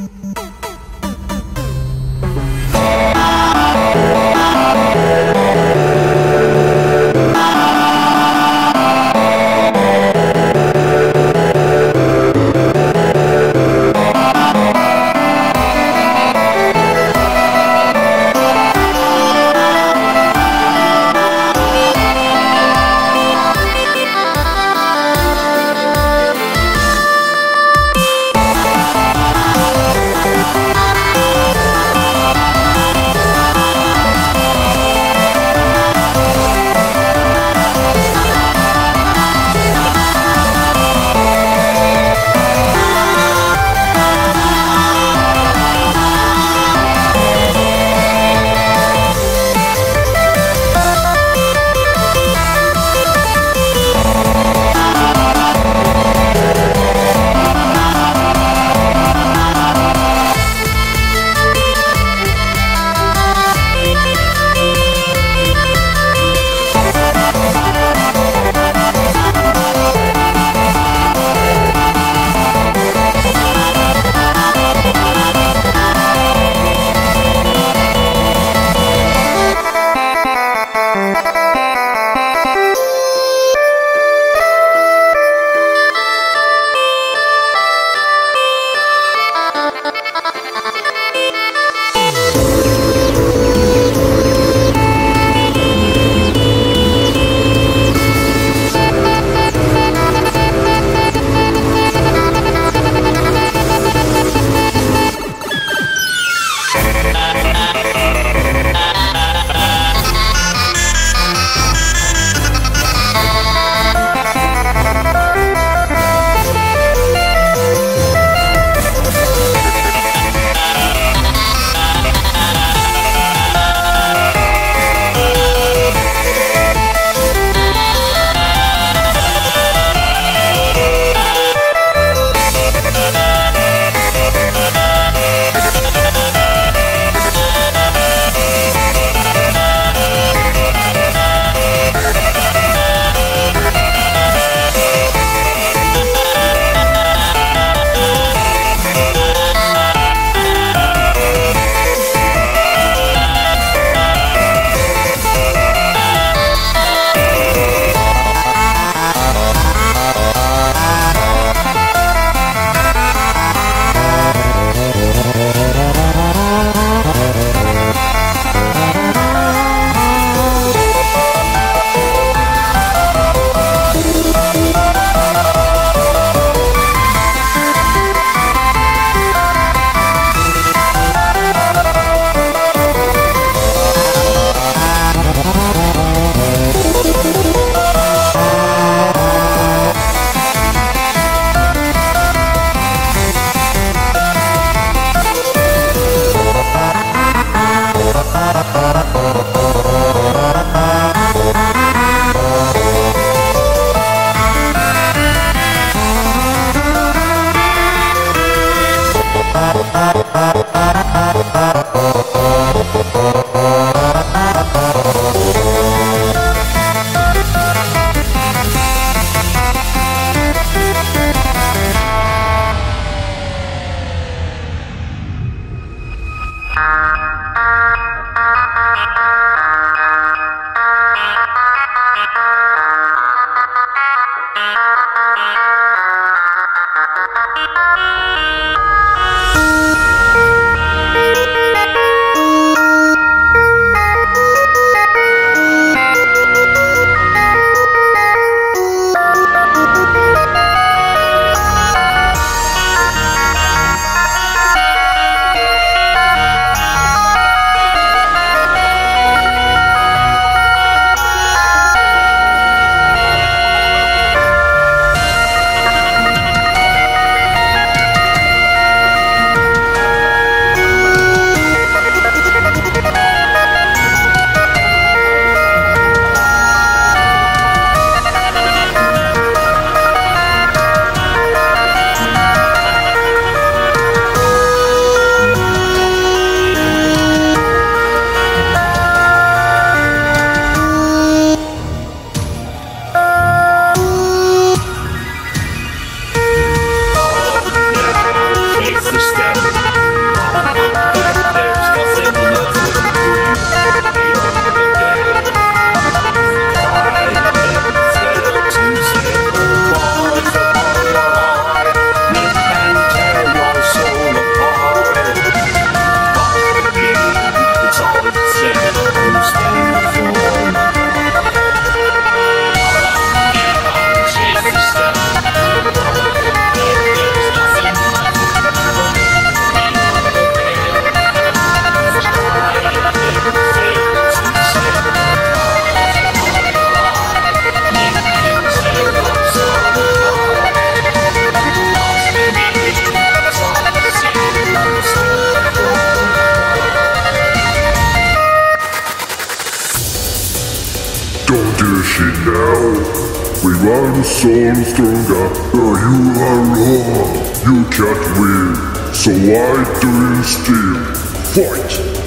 Thank Thank you. We run so stronger. But you are wrong, you can't win. So why do you still fight?